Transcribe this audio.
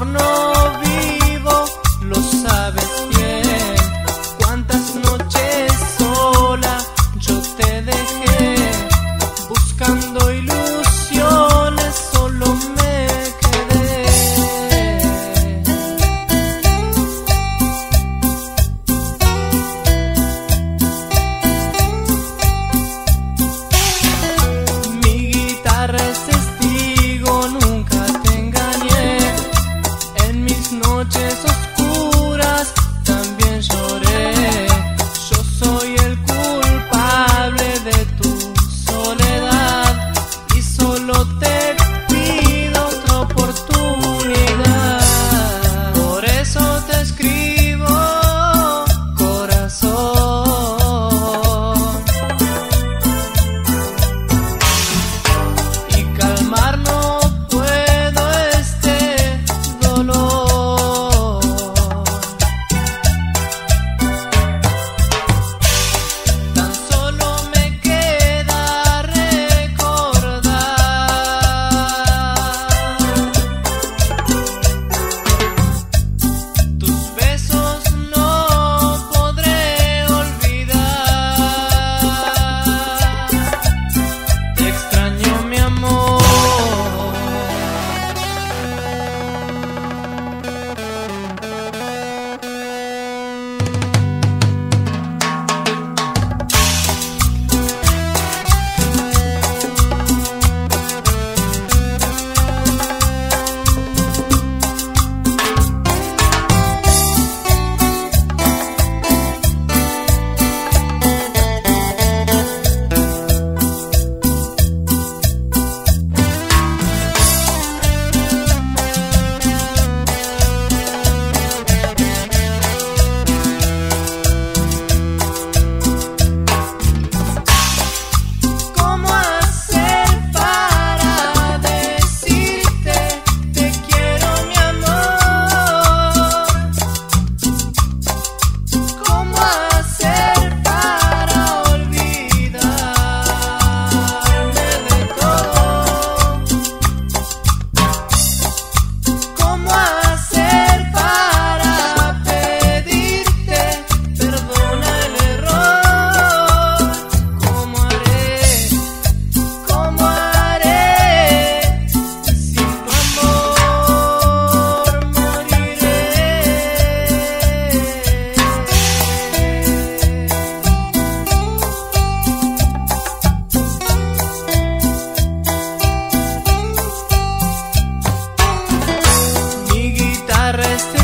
no vivo, lo sabes bien. Cuántas noches sola yo te dejé buscando ilusión. arrested